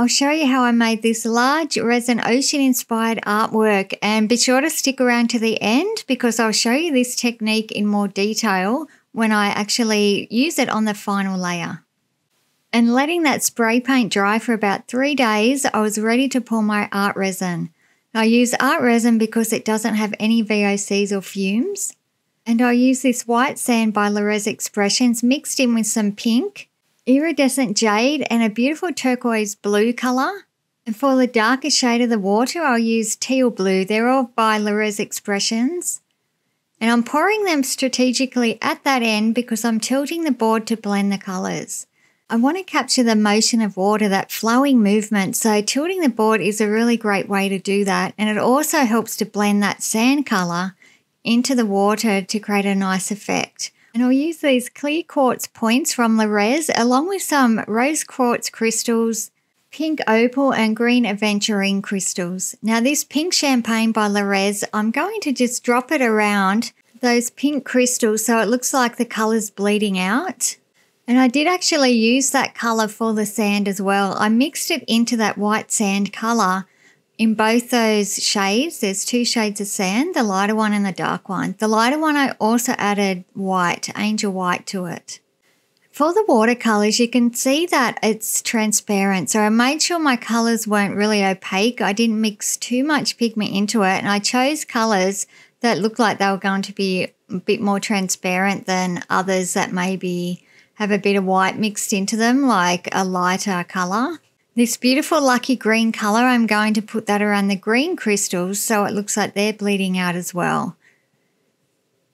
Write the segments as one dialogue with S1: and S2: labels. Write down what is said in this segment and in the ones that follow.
S1: I'll show you how I made this large resin ocean inspired artwork and be sure to stick around to the end because I'll show you this technique in more detail when I actually use it on the final layer. And letting that spray paint dry for about three days, I was ready to pour my art resin. I use art resin because it doesn't have any VOCs or fumes. And I use this white sand by Lerez Expressions mixed in with some pink iridescent jade and a beautiful turquoise blue colour. And for the darker shade of the water, I'll use teal blue. They're all by Lerez Expressions. And I'm pouring them strategically at that end because I'm tilting the board to blend the colours. I want to capture the motion of water, that flowing movement. So tilting the board is a really great way to do that. And it also helps to blend that sand colour into the water to create a nice effect. And I'll use these clear quartz points from Lerez along with some rose quartz crystals, pink opal and green aventurine crystals. Now this pink champagne by Lerez, I'm going to just drop it around those pink crystals so it looks like the colour's bleeding out. And I did actually use that colour for the sand as well. I mixed it into that white sand colour in both those shades, there's two shades of sand, the lighter one and the dark one. The lighter one, I also added white, angel white to it. For the watercolors, you can see that it's transparent. So I made sure my colors weren't really opaque. I didn't mix too much pigment into it. And I chose colors that looked like they were going to be a bit more transparent than others that maybe have a bit of white mixed into them, like a lighter color. This beautiful lucky green color, I'm going to put that around the green crystals so it looks like they're bleeding out as well.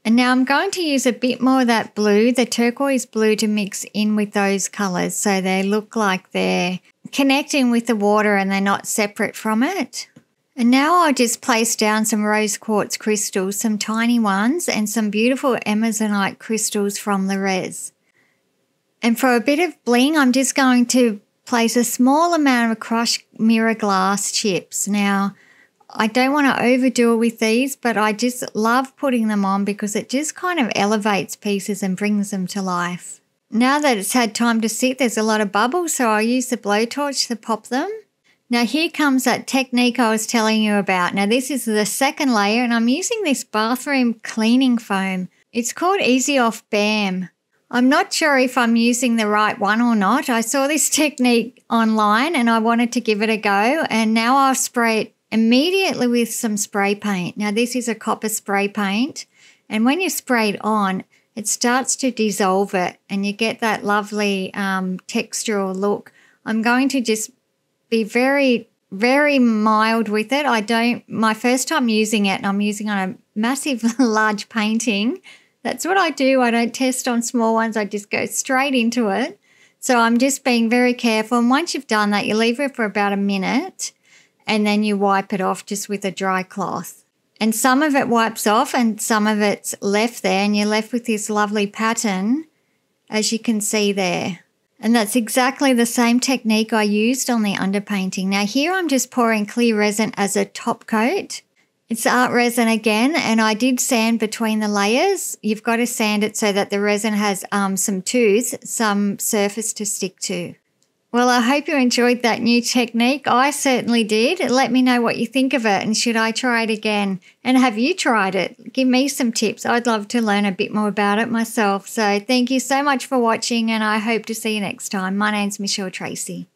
S1: And now I'm going to use a bit more of that blue, the turquoise blue to mix in with those colors so they look like they're connecting with the water and they're not separate from it. And now I'll just place down some rose quartz crystals, some tiny ones, and some beautiful Amazonite crystals from Lerez. And for a bit of bling, I'm just going to place a small amount of crushed mirror glass chips. Now, I don't want to overdo it with these, but I just love putting them on because it just kind of elevates pieces and brings them to life. Now that it's had time to sit, there's a lot of bubbles, so I'll use the blowtorch to pop them. Now here comes that technique I was telling you about. Now this is the second layer and I'm using this bathroom cleaning foam. It's called Easy Off BAM. I'm not sure if I'm using the right one or not. I saw this technique online and I wanted to give it a go, and now I'll spray it immediately with some spray paint. Now, this is a copper spray paint, and when you spray it on, it starts to dissolve it and you get that lovely um, textural look. I'm going to just be very, very mild with it. I don't, my first time using it, and I'm using on a massive, large painting that's what I do. I don't test on small ones, I just go straight into it. So I'm just being very careful. And once you've done that, you leave it for about a minute and then you wipe it off just with a dry cloth. And some of it wipes off and some of it's left there, and you're left with this lovely pattern, as you can see there. And that's exactly the same technique I used on the underpainting. Now, here I'm just pouring clear resin as a top coat. It's art resin again, and I did sand between the layers. You've got to sand it so that the resin has um, some tooth, some surface to stick to. Well, I hope you enjoyed that new technique. I certainly did. Let me know what you think of it and should I try it again? And have you tried it? Give me some tips. I'd love to learn a bit more about it myself. So thank you so much for watching and I hope to see you next time. My name's Michelle Tracey.